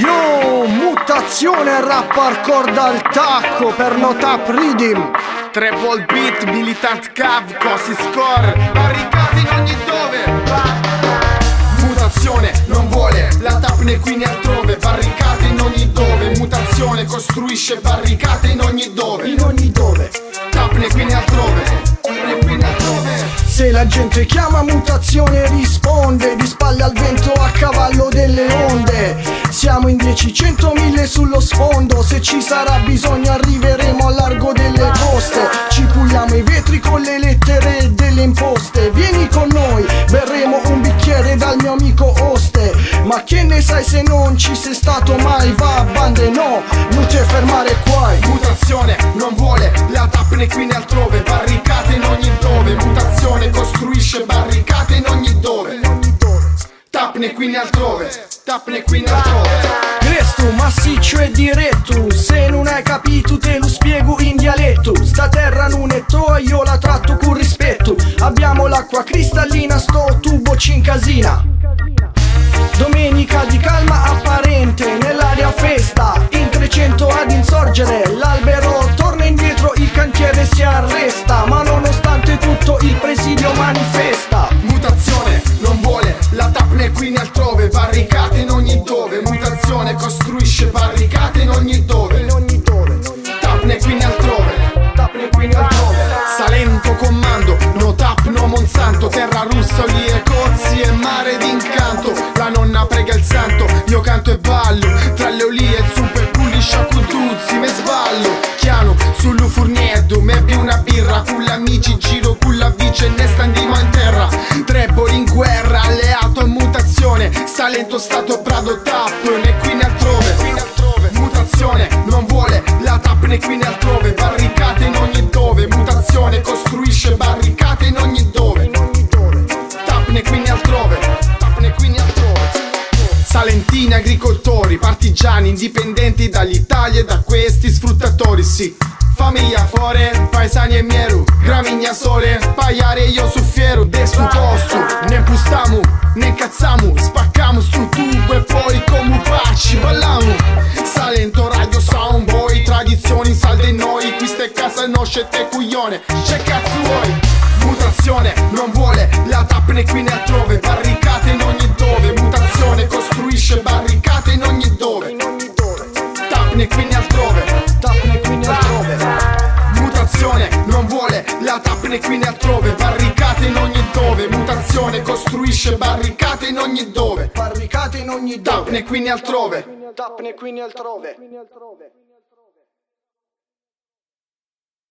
Yo, mutazione rap hardcore dal tacco per no tap reading Treble beat, militant cav, cosi score. Barricate in ogni dove. Mutazione non vuole la tap né qui né altrove. Barricate in ogni dove. Mutazione costruisce barricate in ogni dove. In ogni dove. Tap né qui né altrove. Né qui né altrove. Se la gente chiama mutazione risponde Di spalle al vento a cavallo delle onde Siamo in 10, 100 mille sullo sfondo. Se ci sarà bisogno arriveremo al largo delle coste. Ci puliamo i vetri con le lettere delle imposte. Vieni con noi, berremo un bicchiere dal mio amico oste. Ma che ne sai se non ci sei stato mai? Va a bande no, non ti fermare qua Mutazione non vuole la tap né qui né altrove. Barricate in ogni dove. Mutazione costruisce barricate in ogni dove Tap né qui né altrove Tap né qui né altrove. Questo massiccio e diretto Se non hai capito te lo spiego in dialetto. Sta terra non è tua io la tratto con rispetto. Abbiamo l'acqua cristallina sto tubo ci incasina Domenica di calma apparente Nell'aria festa. In 300 ad insorgere L'albero barricate in ogni dove. In ogni dove. Tap né qui né altrove. Tap né qui né altrove. Salento comando, no tap, no Monsanto. Terra russa, oli e cozzi e mare d'incanto. La nonna prega il santo, io canto e ballo. Tra le olie e zuppe pulli sciacutuzzi Me sballo, chiano sullo furnietto Mebbi una birra, con l'amici giro con la vice e ne standimo in terra. Treboli in guerra, alleato a mutazione. Salento stato prado Salentini agricoltori, partigiani indipendenti dall'Italia e da questi sfruttatori, sì. Famiglia fuori, paesani e mieru, gramigna sole, paiare io su fiero, de su posto, ne pustamu, ne cazzamu, spaccamu stu tubo e poi come paci balliamo. Salento radio sound boy, tradizioni salde noi, queste casa no scette cuglione, c'è cazzo vuoi? Mutazione non vuole la tap né qui né altrove, barricate in ogni dove, mutazione costruisce barricate in ogni dove, Barricate in ogni dove. qui né altrove. Tap né qui né altrove